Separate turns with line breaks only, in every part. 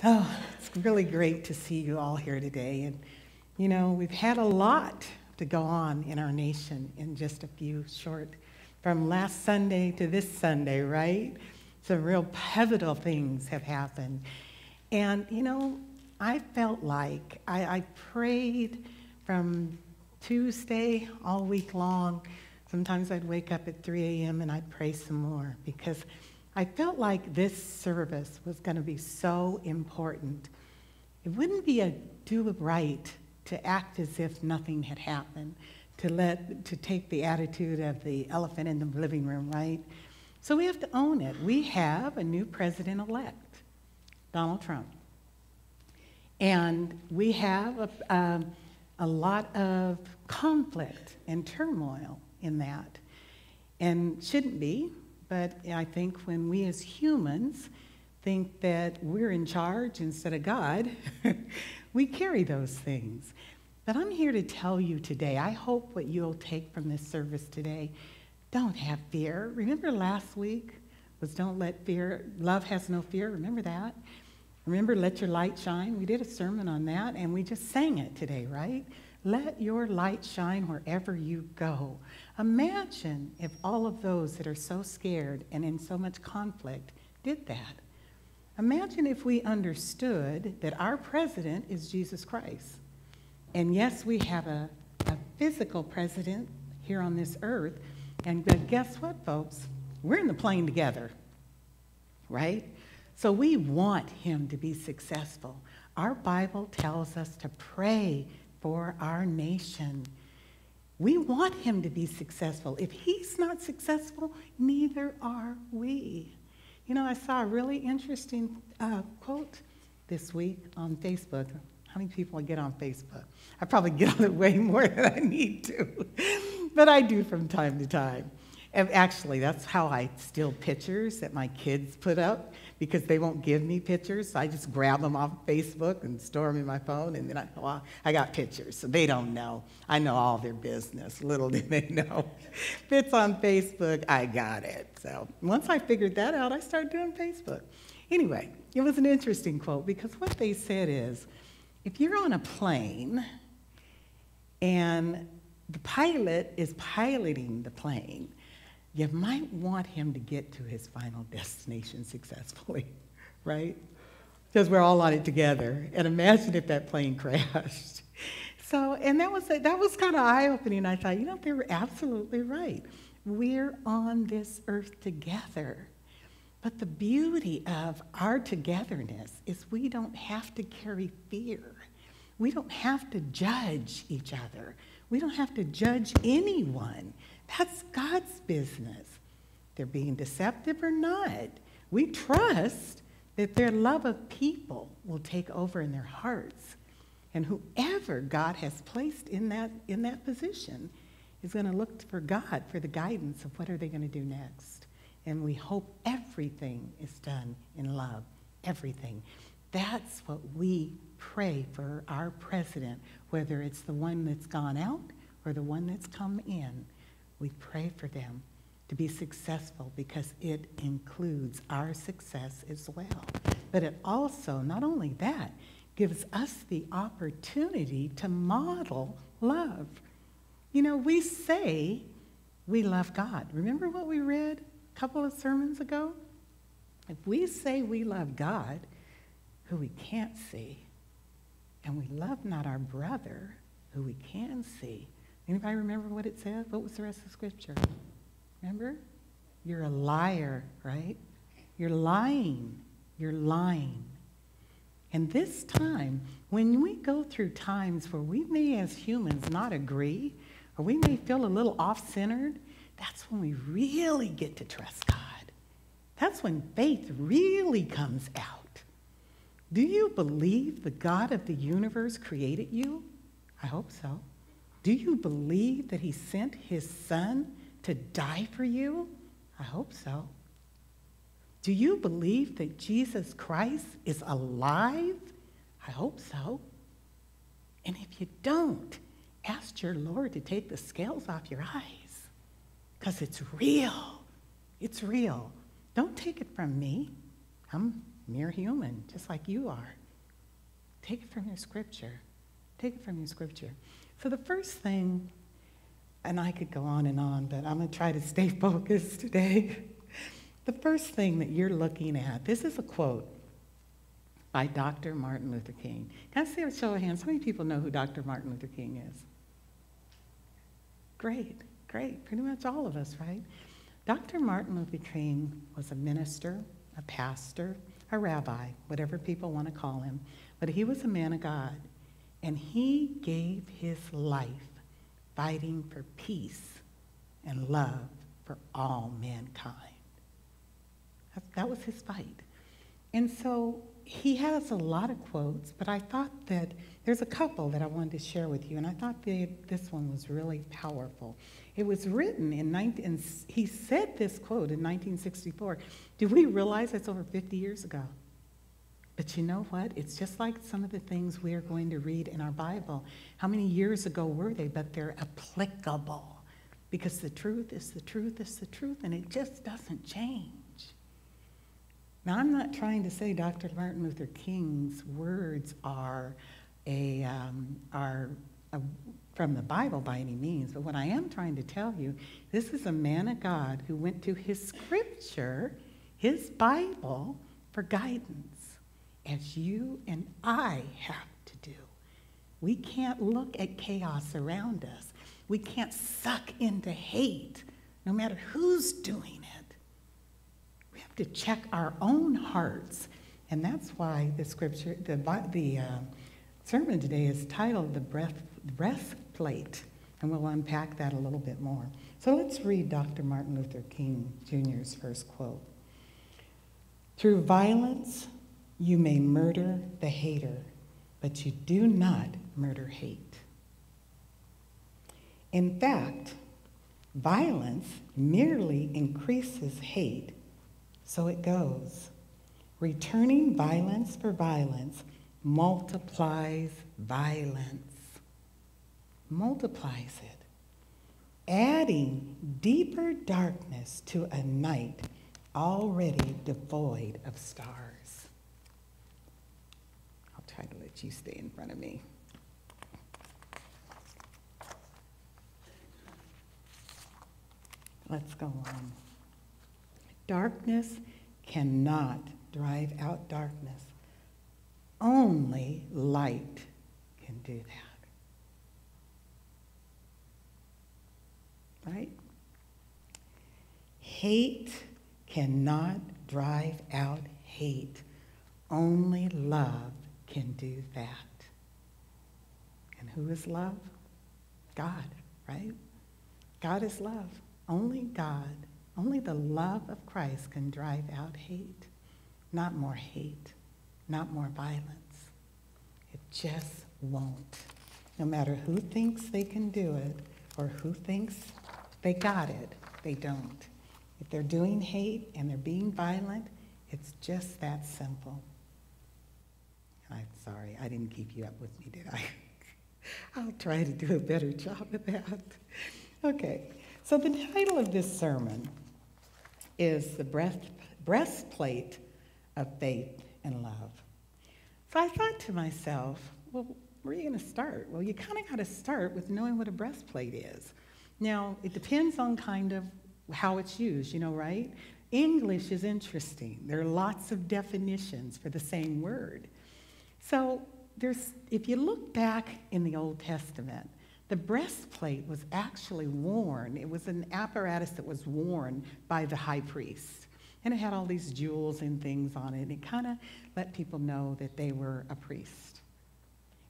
So it's really great to see you all here today. And, you know, we've had a lot to go on in our nation in just a few short, from last Sunday to this Sunday, right? Some real pivotal things have happened. And, you know, I felt like I, I prayed from Tuesday all week long. Sometimes I'd wake up at 3 a.m. and I'd pray some more because I felt like this service was going to be so important. It wouldn't be a do right to act as if nothing had happened, to let to take the attitude of the elephant in the living room, right? So we have to own it. We have a new president elect, Donald Trump. And we have a, a, a lot of conflict and turmoil in that. And shouldn't be, but I think when we as humans think that we're in charge instead of God, we carry those things. But I'm here to tell you today, I hope what you'll take from this service today, don't have fear. Remember last week was don't let fear, love has no fear. Remember that? Remember, let your light shine? We did a sermon on that and we just sang it today, right? Let your light shine wherever you go. Imagine if all of those that are so scared and in so much conflict did that. Imagine if we understood that our president is Jesus Christ. And yes, we have a, a physical president here on this earth. And guess what, folks? We're in the plane together, right? So we want him to be successful. Our Bible tells us to pray for our nation. We want him to be successful. If he's not successful, neither are we. You know, I saw a really interesting uh, quote this week on Facebook. How many people get on Facebook? I probably get on it way more than I need to, but I do from time to time. And actually, that's how I steal pictures that my kids put up because they won't give me pictures. So I just grab them off Facebook and store them in my phone, and then I, well, I got pictures. So they don't know. I know all their business. Little do they know. if it's on Facebook, I got it. So once I figured that out, I started doing Facebook. Anyway, it was an interesting quote because what they said is if you're on a plane and the pilot is piloting the plane, you might want him to get to his final destination successfully, right? Because we're all on it together. And imagine if that plane crashed. So, and that was, that was kind of eye opening. I thought, you know, they were absolutely right. We're on this earth together. But the beauty of our togetherness is we don't have to carry fear. We don't have to judge each other. We don't have to judge anyone. That's God's business. They're being deceptive or not. We trust that their love of people will take over in their hearts. And whoever God has placed in that, in that position is going to look for God for the guidance of what are they going to do next. And we hope everything is done in love. Everything. That's what we pray for our president, whether it's the one that's gone out or the one that's come in we pray for them to be successful because it includes our success as well. But it also, not only that, gives us the opportunity to model love. You know, we say we love God. Remember what we read a couple of sermons ago? If we say we love God, who we can't see, and we love not our brother, who we can see, Anybody remember what it said? What was the rest of the scripture? Remember? You're a liar, right? You're lying. You're lying. And this time, when we go through times where we may, as humans, not agree, or we may feel a little off centered, that's when we really get to trust God. That's when faith really comes out. Do you believe the God of the universe created you? I hope so. Do you believe that he sent his son to die for you? I hope so. Do you believe that Jesus Christ is alive? I hope so. And if you don't, ask your Lord to take the scales off your eyes because it's real. It's real. Don't take it from me. I'm mere human, just like you are. Take it from your scripture. Take it from your scripture. So the first thing, and I could go on and on, but I'm going to try to stay focused today. the first thing that you're looking at, this is a quote by Dr. Martin Luther King. Can I see a show of hands? How many people know who Dr. Martin Luther King is? Great, great. Pretty much all of us, right? Dr. Martin Luther King was a minister, a pastor, a rabbi, whatever people want to call him, but he was a man of God. And he gave his life fighting for peace and love for all mankind. That was his fight. And so he has a lot of quotes, but I thought that there's a couple that I wanted to share with you, and I thought that this one was really powerful. It was written in 19, he said this quote in 1964. Do we realize that's over 50 years ago? But you know what? It's just like some of the things we are going to read in our Bible. How many years ago were they? But they're applicable because the truth is the truth is the truth, and it just doesn't change. Now, I'm not trying to say Dr. Martin Luther King's words are, a, um, are a, from the Bible by any means, but what I am trying to tell you, this is a man of God who went to his scripture, his Bible, for guidance, as you and I have to do. We can't look at chaos around us. We can't suck into hate, no matter who's doing it. We have to check our own hearts. And that's why the scripture, the, the uh, sermon today is titled The Breath, Breastplate. And we'll unpack that a little bit more. So let's read Dr. Martin Luther King Jr.'s first quote. Through violence, you may murder the hater, but you do not murder hate. In fact, violence merely increases hate so it goes. Returning violence for violence multiplies violence, multiplies it, adding deeper darkness to a night already devoid of stars. Let you stay in front of me. Let's go on. Darkness cannot drive out darkness. Only light can do that. Right? Hate cannot drive out hate. Only love can do that. And who is love? God, right? God is love. Only God only the love of Christ can drive out hate, not more hate, not more violence. It just won't. No matter who thinks they can do it or who thinks they got it, they don't. If they're doing hate and they're being violent, it's just that simple. I'm sorry, I didn't keep you up with me, did I? I'll try to do a better job of that. Okay, so the title of this sermon is the breast, breastplate of faith and love. So I thought to myself, well, where are you going to start? Well, you kind of got to start with knowing what a breastplate is. Now, it depends on kind of how it's used, you know, right? English is interesting. There are lots of definitions for the same word. So there's, if you look back in the Old Testament, the breastplate was actually worn. It was an apparatus that was worn by the high priest. And it had all these jewels and things on it. And it kind of let people know that they were a priest.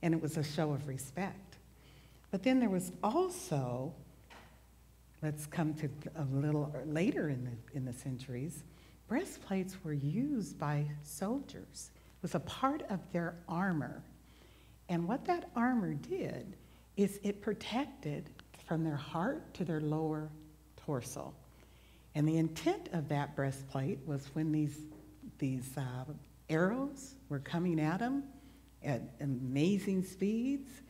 And it was a show of respect. But then there was also, let's come to a little later in the, in the centuries, breastplates were used by soldiers. Was a part of their armor. And what that armor did is it protected from their heart to their lower torso. And the intent of that breastplate was when these, these uh, arrows were coming at them at amazing speeds,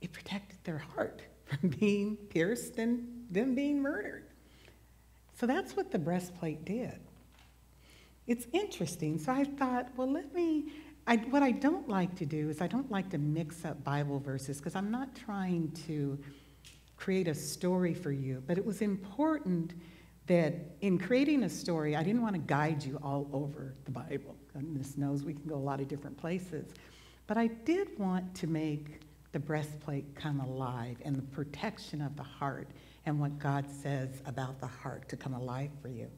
it protected their heart from being pierced and them being murdered. So that's what the breastplate did. It's interesting. So I thought, well, let me. I, what I don't like to do is I don't like to mix up Bible verses because I'm not trying to create a story for you. But it was important that in creating a story, I didn't want to guide you all over the Bible. Goodness knows we can go a lot of different places. But I did want to make the breastplate come alive and the protection of the heart and what God says about the heart to come alive for you.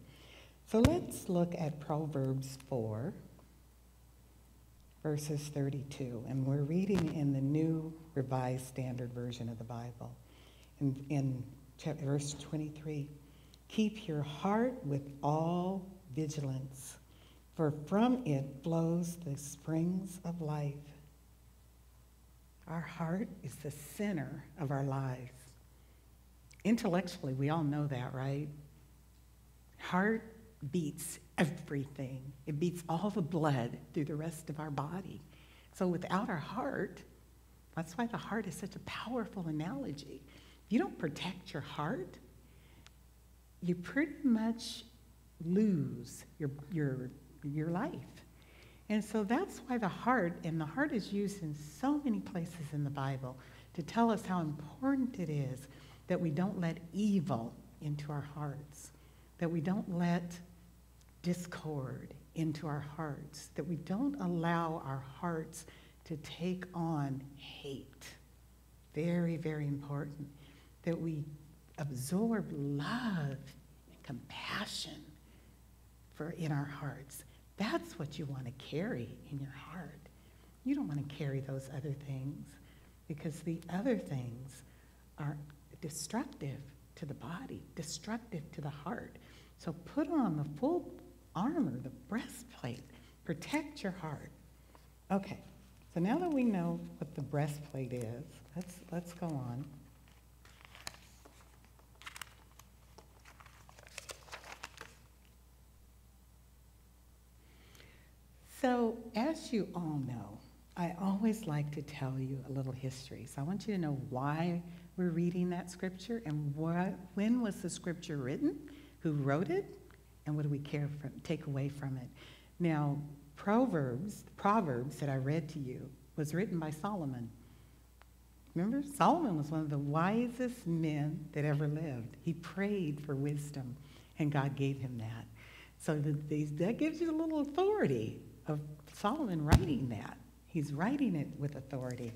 So let's look at Proverbs 4, verses 32. And we're reading in the New Revised Standard Version of the Bible. In, in verse 23, keep your heart with all vigilance, for from it flows the springs of life. Our heart is the center of our lives. Intellectually, we all know that, right? Heart beats everything. It beats all the blood through the rest of our body. So without our heart, that's why the heart is such a powerful analogy. If you don't protect your heart, you pretty much lose your, your, your life. And so that's why the heart, and the heart is used in so many places in the Bible to tell us how important it is that we don't let evil into our hearts, that we don't let discord into our hearts, that we don't allow our hearts to take on hate. Very, very important. That we absorb love and compassion for in our hearts. That's what you want to carry in your heart. You don't want to carry those other things because the other things are destructive to the body, destructive to the heart. So put on the full armor, the breastplate. Protect your heart. Okay, so now that we know what the breastplate is, let's, let's go on. So, as you all know, I always like to tell you a little history. So, I want you to know why we're reading that scripture and what, when was the scripture written, who wrote it, and what do we care from, take away from it? Now, Proverbs, Proverbs that I read to you was written by Solomon. Remember, Solomon was one of the wisest men that ever lived. He prayed for wisdom, and God gave him that. So that gives you a little authority of Solomon writing that. He's writing it with authority.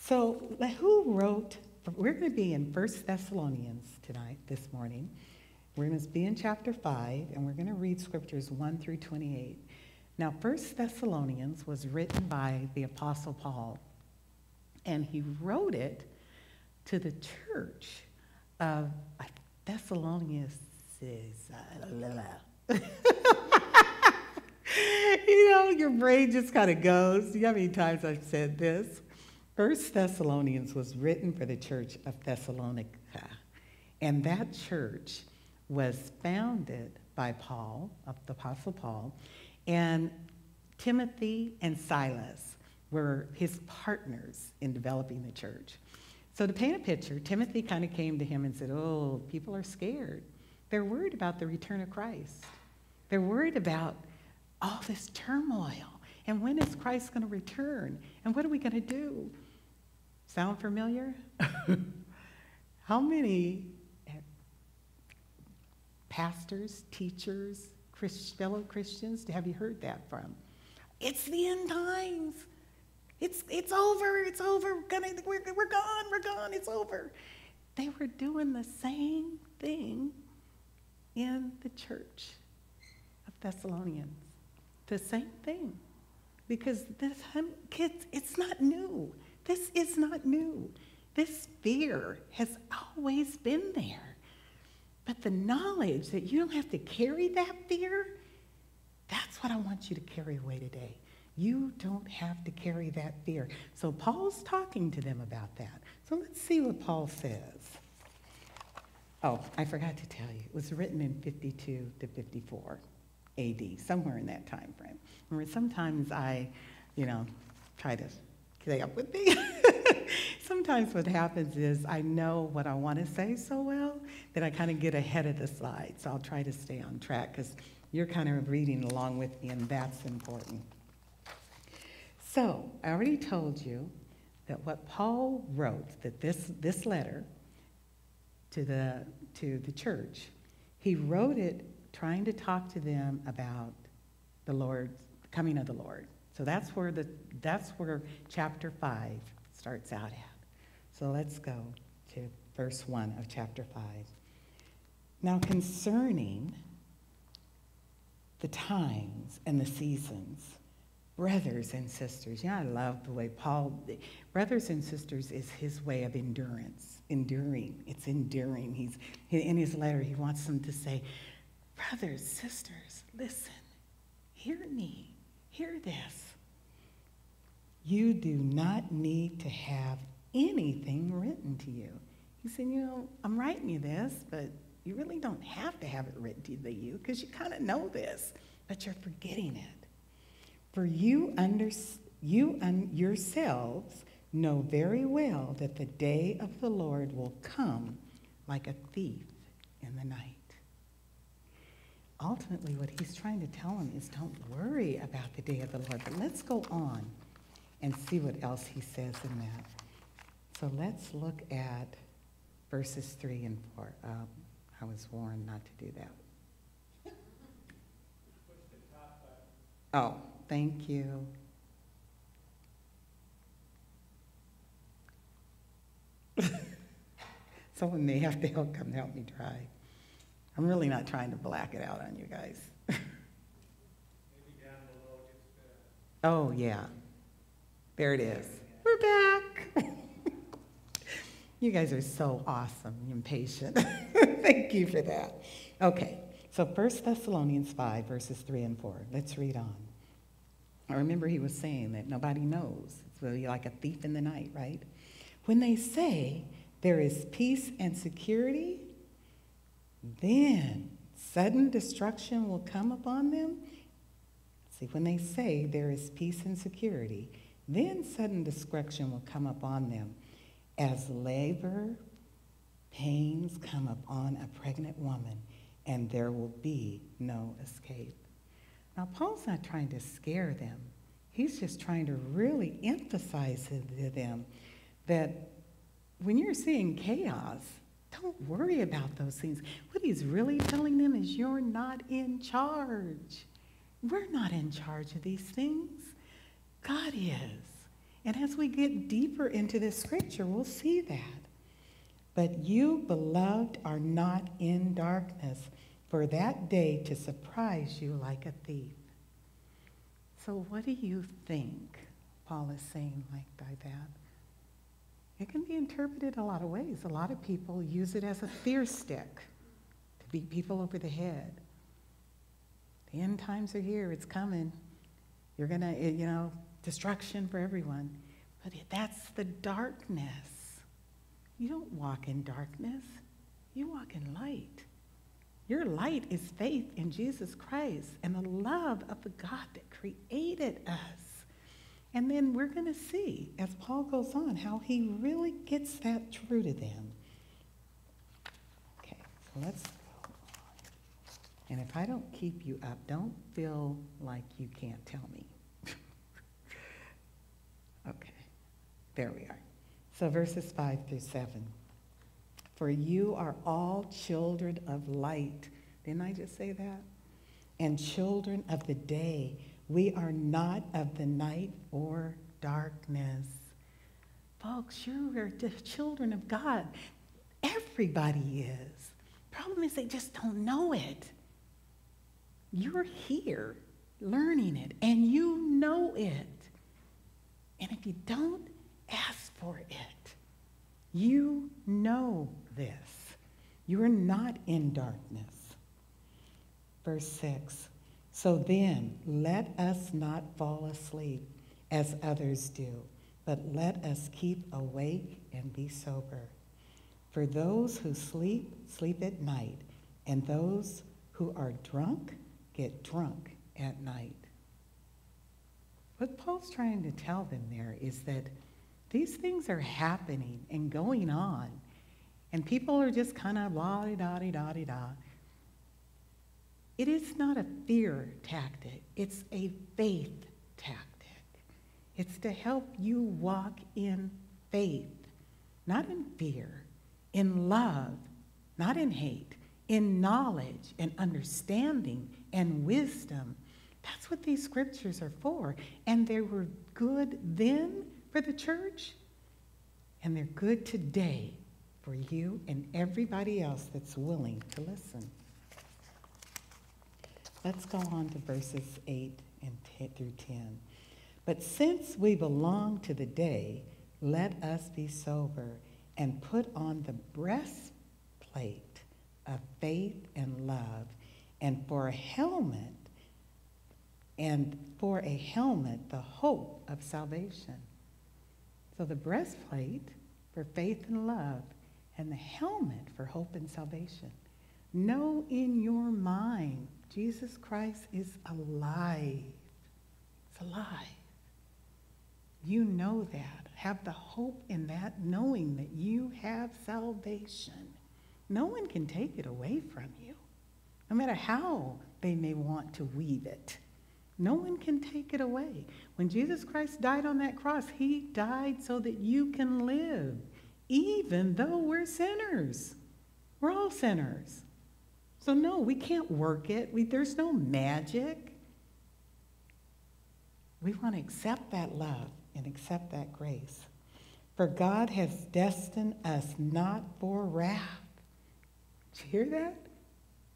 So who wrote, we're going to be in First Thessalonians tonight, this morning. We're going to be in chapter 5, and we're going to read scriptures 1 through 28. Now, First Thessalonians was written by the Apostle Paul, and he wrote it to the church of Thessalonians. Uh, you know, your brain just kind of goes. You know how many times I've said this? First Thessalonians was written for the church of Thessalonica. And that church was founded by Paul, the Apostle Paul, and Timothy and Silas were his partners in developing the church. So, to paint a picture, Timothy kind of came to him and said, Oh, people are scared. They're worried about the return of Christ. They're worried about all this turmoil. And when is Christ going to return? And what are we going to do? Sound familiar? How many pastors, teachers, Christ, fellow Christians, have you heard that from? It's the end times. It's, it's over, it's over, we're, gonna, we're, we're gone, we're gone, it's over. They were doing the same thing in the church of Thessalonians. The same thing. Because this, kids, it's not new. This is not new. This fear has always been there. But the knowledge that you don't have to carry that fear, that's what I want you to carry away today. You don't have to carry that fear. So Paul's talking to them about that. So let's see what Paul says. Oh, I forgot to tell you. It was written in 52 to 54 AD, somewhere in that time frame. Remember, sometimes I, you know, try to stay up with me. Sometimes what happens is I know what I want to say so well that I kind of get ahead of the slide. So I'll try to stay on track because you're kind of reading along with me, and that's important. So, I already told you that what Paul wrote, that this, this letter to the, to the church, he wrote it trying to talk to them about the Lord, the coming of the Lord. So that's where, the, that's where chapter 5 starts out at. So let's go to verse 1 of chapter 5. Now, concerning the times and the seasons, brothers and sisters, yeah, I love the way Paul, brothers and sisters is his way of endurance, enduring. It's enduring. He's, in his letter, he wants them to say, brothers, sisters, listen, hear me, hear this. You do not need to have anything written to you. He said, You know, I'm writing you this, but you really don't have to have it written to you because you kind of know this, but you're forgetting it. For you, under, you un, yourselves know very well that the day of the Lord will come like a thief in the night. Ultimately, what he's trying to tell them is don't worry about the day of the Lord. But let's go on and see what else he says in that. So let's look at verses 3 and 4. Um, I was warned not to do that. Oh, thank you. Someone may have to help come help me try. I'm really not trying to black it out on you guys. oh, yeah. There it is. We're back. You guys are so awesome and patient. Thank you for that. Okay, so 1 Thessalonians 5, verses 3 and 4. Let's read on. I remember he was saying that nobody knows. It's really like a thief in the night, right? When they say there is peace and security, then sudden destruction will come upon them. See, when they say there is peace and security, then sudden destruction will come upon them as labor pains come upon a pregnant woman, and there will be no escape. Now, Paul's not trying to scare them. He's just trying to really emphasize to them that when you're seeing chaos, don't worry about those things. What he's really telling them is you're not in charge. We're not in charge of these things. God is. And as we get deeper into this scripture, we'll see that. But you, beloved, are not in darkness for that day to surprise you like a thief. So, what do you think Paul is saying like by that? It can be interpreted a lot of ways. A lot of people use it as a fear stick to beat people over the head. The end times are here, it's coming. You're going to, you know, destruction for everyone. But that's the darkness. You don't walk in darkness, you walk in light. Your light is faith in Jesus Christ and the love of the God that created us. And then we're going to see, as Paul goes on, how he really gets that true to them. Okay, so let's go on. And if I don't keep you up, don't feel like you can't tell me. Okay, there we are. So verses 5 through 7. For you are all children of light. Didn't I just say that? And children of the day. We are not of the night or darkness. Folks, you're the children of God. Everybody is. Problem is, they just don't know it. You're here learning it, and you know it. And if you don't for it, you know this. You are not in darkness. Verse 6 So then, let us not fall asleep as others do, but let us keep awake and be sober. For those who sleep, sleep at night, and those who are drunk get drunk at night. What Paul's trying to tell them there is that these things are happening and going on, and people are just kind of la di da di da da. It is not a fear tactic, it's a faith tactic. It's to help you walk in faith, not in fear, in love, not in hate, in knowledge and understanding and wisdom. That's what these scriptures are for. And they were good then for the church, and they're good today for you and everybody else that's willing to listen. Let's go on to verses 8 and 10 through 10. But since we belong to the day, let us be sober and put on the breastplate of faith and love, and for a helmet, and for a helmet, the hope of salvation. So the breastplate for faith and love, and the helmet for hope and salvation. Know in your mind, Jesus Christ is alive. It's alive. You know that. Have the hope in that, knowing that you have salvation. No one can take it away from you, no matter how they may want to weave it. No one can take it away. When Jesus Christ died on that cross, he died so that you can live, even though we're sinners. We're all sinners. So, no, we can't work it. We, there's no magic. We want to accept that love and accept that grace. For God has destined us not for wrath. Did you hear that?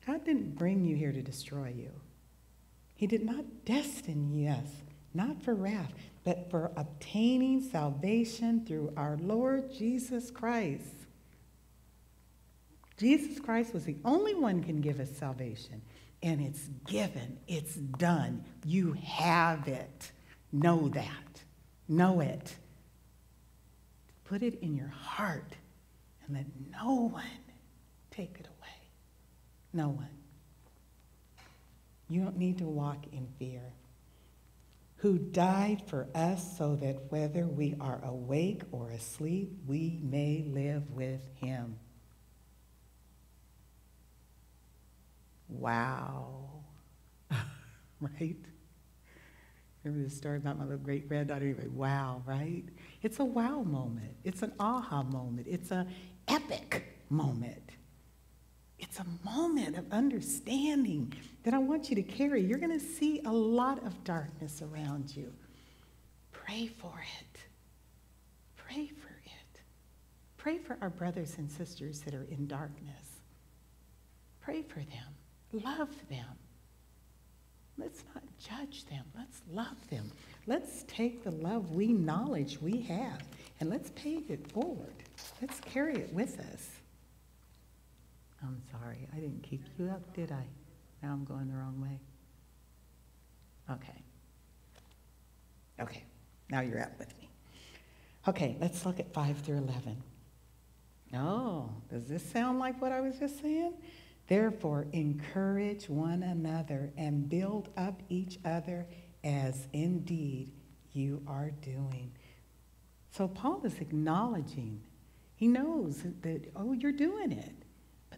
God didn't bring you here to destroy you. He did not destine us, not for wrath, but for obtaining salvation through our Lord Jesus Christ. Jesus Christ was the only one can give us salvation. And it's given. It's done. You have it. Know that. Know it. Put it in your heart and let no one take it away. No one. You don't need to walk in fear. Who died for us so that whether we are awake or asleep, we may live with him. Wow. right? Remember the story about my little great granddaughter? Anyway, wow, right? It's a wow moment. It's an aha moment. It's an epic moment. It's a moment of understanding that I want you to carry. You're going to see a lot of darkness around you. Pray for it. Pray for it. Pray for our brothers and sisters that are in darkness. Pray for them. Love them. Let's not judge them. Let's love them. Let's take the love we knowledge we have and let's pay it forward. Let's carry it with us. I'm sorry, I didn't keep you up, did I? Now I'm going the wrong way. Okay. Okay, now you're up with me. Okay, let's look at 5 through 11. Oh, does this sound like what I was just saying? Therefore, encourage one another and build up each other as indeed you are doing. So, Paul is acknowledging, he knows that, oh, you're doing it,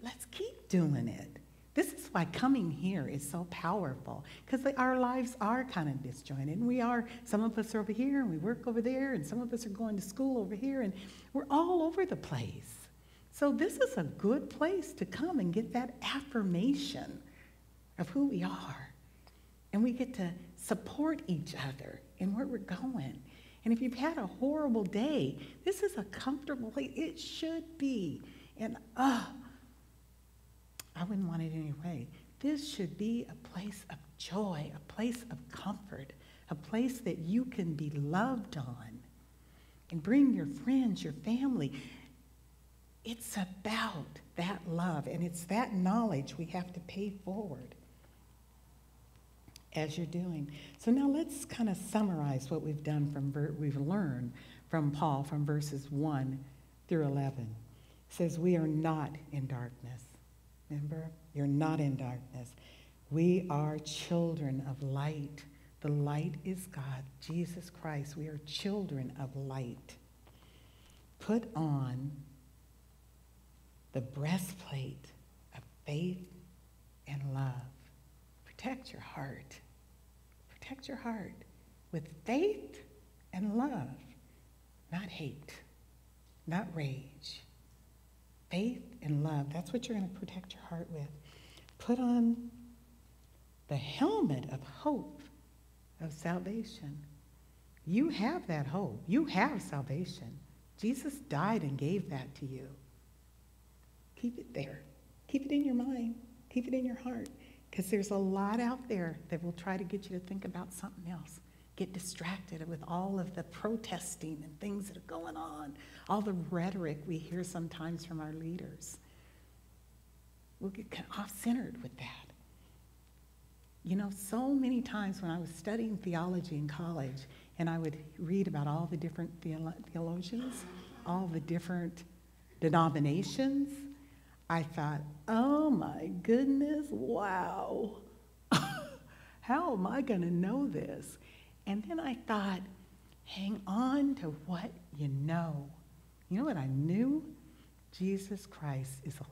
let's keep doing it. This is why coming here is so powerful because our lives are kind of disjointed. And we are, some of us are over here and we work over there, and some of us are going to school over here, and we're all over the place. So, this is a good place to come and get that affirmation of who we are. And we get to support each other in where we're going. And if you've had a horrible day, this is a comfortable place. It should be. And, ah, uh, I wouldn't want it anyway. This should be a place of joy, a place of comfort, a place that you can be loved on and bring your friends, your family. It's about that love, and it's that knowledge we have to pay forward as you're doing. So now let's kind of summarize what we've done from we've learned from Paul from verses 1 through 11. It says we are not in darkness. Remember? You're not in darkness. We are children of light. The light is God, Jesus Christ. We are children of light. Put on the breastplate of faith and love. protect your heart. Protect your heart with faith and love, not hate, not rage. Faith and love, that's what you're going to protect your heart with. Put on the helmet of hope of salvation. You have that hope. You have salvation. Jesus died and gave that to you. Keep it there. Keep it in your mind. Keep it in your heart. Because there's a lot out there that will try to get you to think about something else. Get distracted with all of the protesting and things that are going on, all the rhetoric we hear sometimes from our leaders. We'll get off centered with that. You know, so many times when I was studying theology in college, and I would read about all the different theolo- theologians, all the different denominations, I thought, oh my goodness, wow. How am I going to know this? And then I thought, hang on to what you know. You know what I knew? Jesus Christ is alive.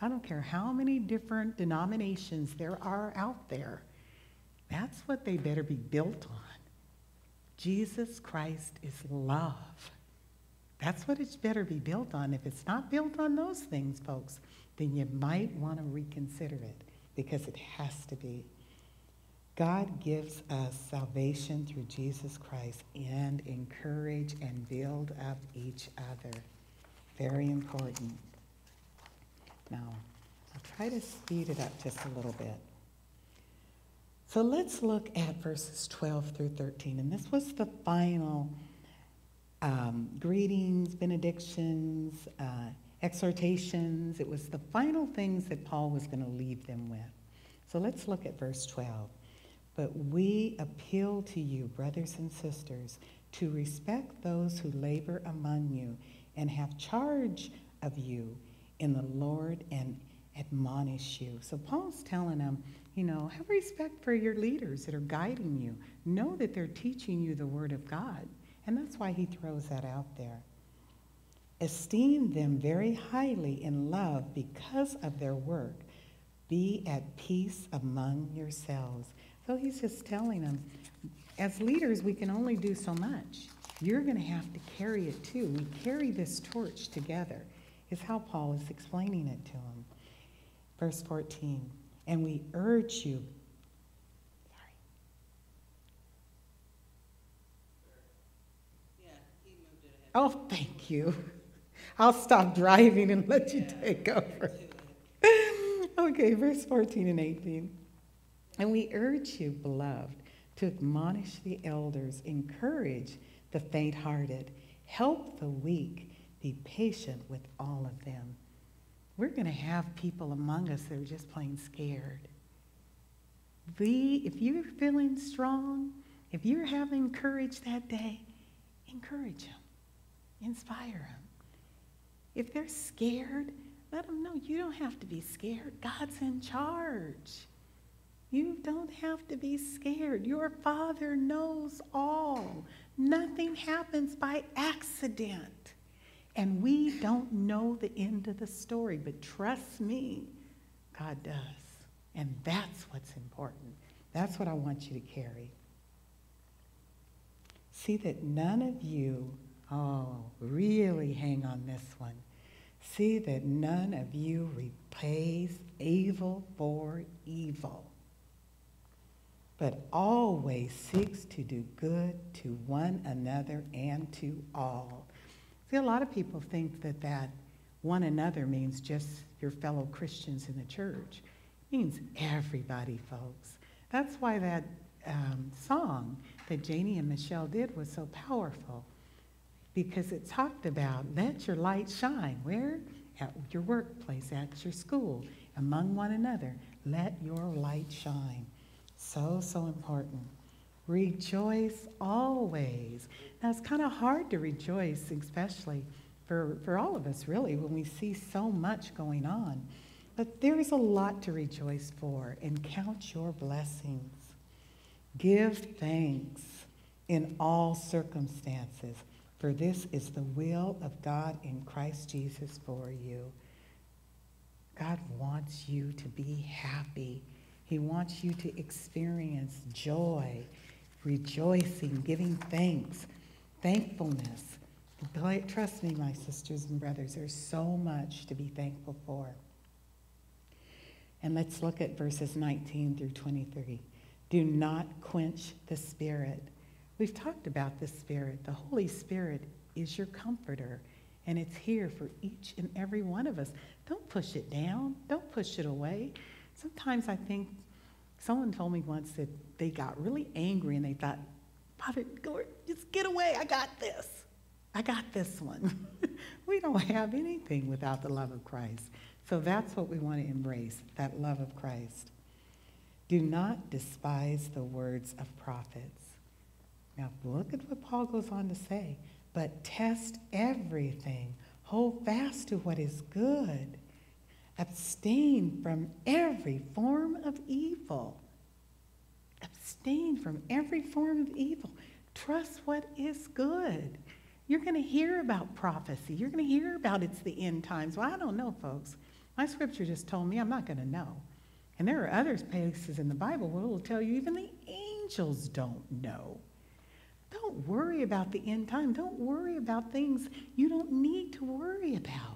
I don't care how many different denominations there are out there. That's what they better be built on. Jesus Christ is love. That's what it's better be built on. If it's not built on those things, folks, then you might want to reconsider it because it has to be. God gives us salvation through Jesus Christ and encourage and build up each other. Very important. Now, I'll try to speed it up just a little bit. So let's look at verses 12 through 13. And this was the final um, greetings, benedictions, uh, exhortations. It was the final things that Paul was going to leave them with. So let's look at verse 12. But we appeal to you, brothers and sisters, to respect those who labor among you and have charge of you in the Lord and admonish you. So Paul's telling them, you know, have respect for your leaders that are guiding you. Know that they're teaching you the Word of God. And that's why he throws that out there. Esteem them very highly in love because of their work. Be at peace among yourselves. So he's just telling them, as leaders, we can only do so much. You're going to have to carry it too. We carry this torch together, is how Paul is explaining it to them. Verse 14, and we urge you Oh, thank you. I'll stop driving and let you take over. okay, verse 14 and 18. And we urge you, beloved, to admonish the elders, encourage the faint hearted, help the weak, be patient with all of them. We're going to have people among us that are just plain scared. Be, if you're feeling strong, if you're having courage that day, encourage them. Inspire them. If they're scared, let them know you don't have to be scared. God's in charge. You don't have to be scared. Your Father knows all. Nothing happens by accident. And we don't know the end of the story, but trust me, God does. And that's what's important. That's what I want you to carry. See that none of you Oh, really hang on this one. See that none of you repays evil for evil, but always seeks to do good to one another and to all. See, a lot of people think that that one another means just your fellow Christians in the church. It means everybody, folks. That's why that um, song that Janie and Michelle did was so powerful because it talked about let your light shine. Where? At your workplace, at your school, among one another. Let your light shine. So, so important. Rejoice always. Now, it's kind of hard to rejoice, especially for, for all of us, really, when we see so much going on. But there is a lot to rejoice for, and count your blessings. Give thanks in all circumstances for this is the will of God in Christ Jesus for you. God wants you to be happy. He wants you to experience joy, rejoicing, giving thanks, thankfulness. Trust me, my sisters and brothers, there's so much to be thankful for. And let's look at verses 19 through 23. Do not quench the Spirit. We've talked about the Spirit. The Holy Spirit is your comforter, and it's here for each and every one of us. Don't push it down, don't push it away. Sometimes I think someone told me once that they got really angry and they thought, go, just get away, I got this. I got this one. we don't have anything without the love of Christ. So that's what we want to embrace, that love of Christ. Do not despise the words of prophets. Now, look at what Paul goes on to say. But test everything, hold fast to what is good, abstain from every form of evil. Abstain from every form of evil. Trust what is good. You're going to hear about prophecy. You're going to hear about it's the end times. Well, I don't know, folks. My scripture just told me I'm not going to know. And there are other places in the Bible where it will tell you even the angels don't know. Don't worry about the end time. Don't worry about things you don't need to worry about.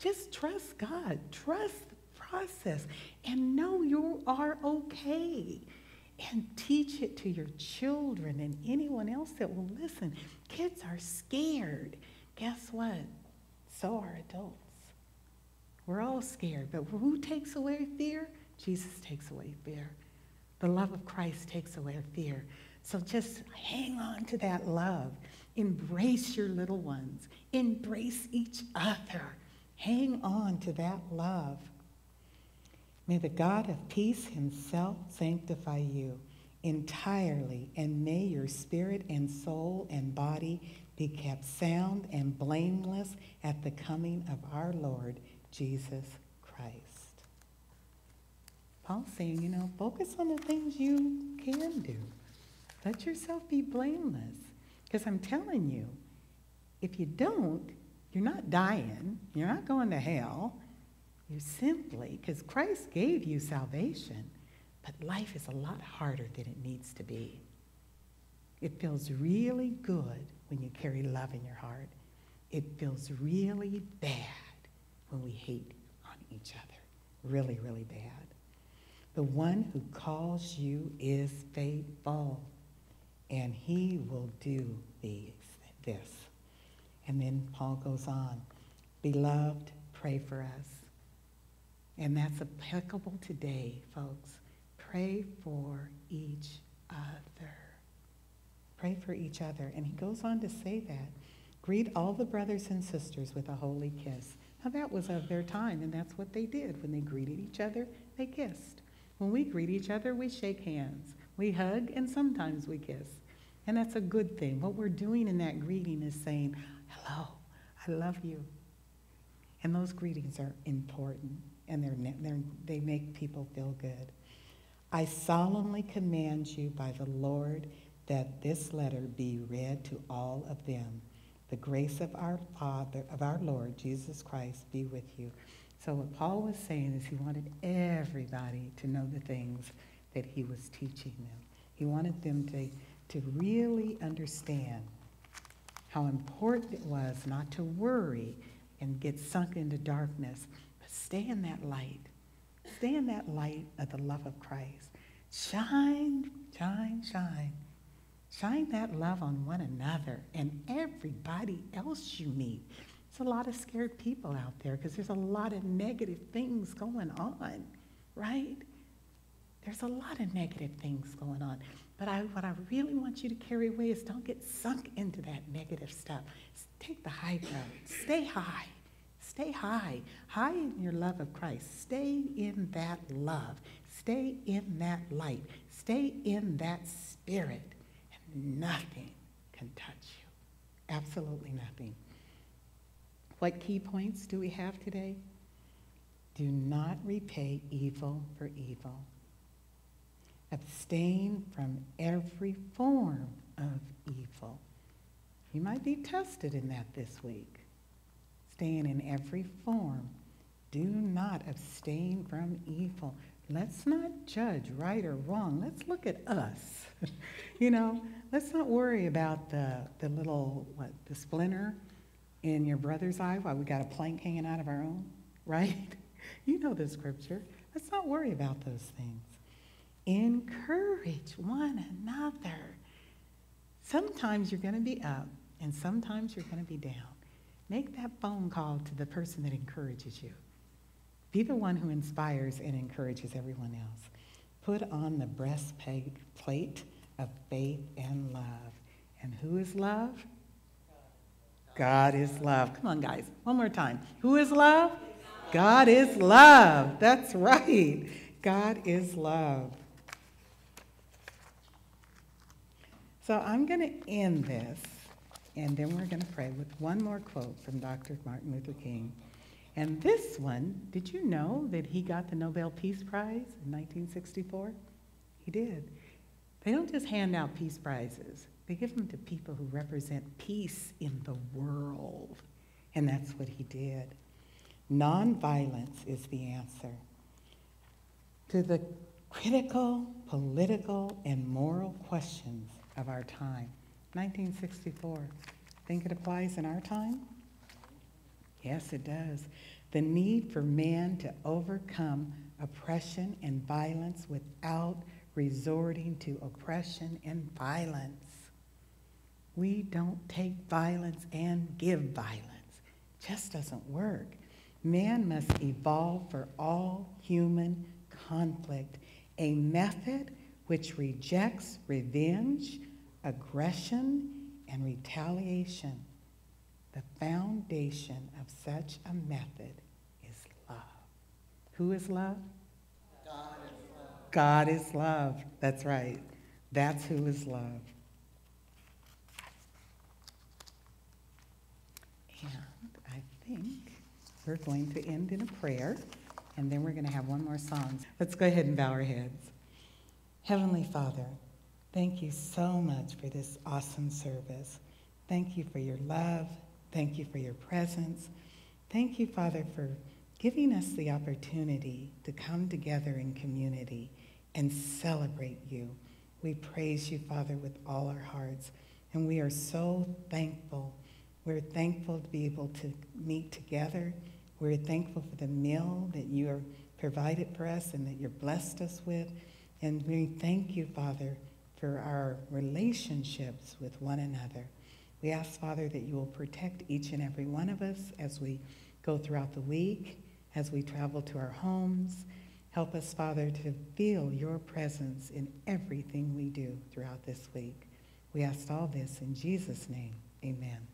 Just trust God. Trust the process and know you are okay. And teach it to your children and anyone else that will listen. Kids are scared. Guess what? So are adults. We're all scared, but who takes away fear? Jesus takes away fear. The love of Christ takes away fear. So just hang on to that love. Embrace your little ones. Embrace each other. Hang on to that love. May the God of peace himself sanctify you entirely, and may your spirit and soul and body be kept sound and blameless at the coming of our Lord Jesus Christ. Paul's saying, you know, focus on the things you can do. Let yourself be blameless. Because I'm telling you, if you don't, you're not dying, you're not going to hell. You simply, because Christ gave you salvation, but life is a lot harder than it needs to be. It feels really good when you carry love in your heart. It feels really bad when we hate on each other. Really, really bad. The one who calls you is faithful, and he will do these, this. And then Paul goes on, Beloved, pray for us. And that's applicable today, folks. Pray for each other. Pray for each other. And he goes on to say that. Greet all the brothers and sisters with a holy kiss. Now, that was of their time, and that's what they did. When they greeted each other, they kissed. When we greet each other, we shake hands, we hug, and sometimes we kiss. And that's a good thing. What we're doing in that greeting is saying, Hello, I love you. And those greetings are important and they're, they're, they make people feel good. I solemnly command you by the Lord that this letter be read to all of them. The grace of our Father, of our Lord Jesus Christ be with you. So what Paul was saying is he wanted everybody to know the things that he was teaching them. He wanted them to, to really understand how important it was not to worry and get sunk into darkness, but stay in that light. Stay in that light of the love of Christ. Shine, shine, shine. Shine that love on one another and everybody else you meet. There's a lot of scared people out there because there's a lot of negative things going on, right? There's a lot of negative things going on. But I, what I really want you to carry away is don't get sunk into that negative stuff. Take the high ground. Stay high. Stay high. High in your love of Christ. Stay in that love. Stay in that light. Stay in that spirit. And nothing can touch you. Absolutely nothing. What key points do we have today? Do not repay evil for evil. Abstain from every form of evil. You might be tested in that this week. Staying in every form. Do not abstain from evil. let's not judge right or wrong. Let's look at us. you know, let's not worry about the, the little, what, the splinter in your brother's eye while we got a plank hanging out of our own, right? you know the scripture. Let's not worry about those things. Encourage one another. Sometimes you're going to be up, and sometimes you're going to be down. Make that phone call to the person that encourages you. Be the one who inspires and encourages everyone else. Put on the breastplate plate of faith and love. And who is love? God is love. Come on, guys. One more time. Who is love? God is love. That's right. God is love. So I'm going to end this, and then we're going to pray with one more quote from Dr. Martin Luther King. And this one, did you know that he got the Nobel Peace Prize in 1964? He did. They don't just hand out peace prizes, they give them to people who represent peace in the world. And that's what he did. Nonviolence is the answer to the critical, political, and moral questions of our time. 1964. Think it applies in our time? Yes, it does. The need for man to overcome oppression and violence without resorting to oppression and violence. We don't take violence and give violence. It Just doesn't work. Man must evolve for all human conflict, a method which rejects revenge, aggression, and retaliation the foundation of such a method is love. Who is love?
God is love.
God is love. That's right. That's who is love. And I think we're going to end in a prayer, and then we're going to have one more song. Let's go ahead and bow our heads. Heavenly Father, thank you so much for this awesome service. Thank you for your love. Thank you for your presence. Thank you, Father, for giving us the opportunity to come together in community and celebrate you. We praise you, Father, with all our hearts, and we are so thankful. We're thankful to be able to meet together. We're thankful for the meal that you are provided for us and that you're blessed us with. And we thank you, Father, for our relationships with one another. We ask, Father, that you will protect each and every one of us as we go throughout the week, as we travel to our homes. Help us, Father, to feel your presence in everything we do throughout this week. We ask all this in Jesus' name. Amen.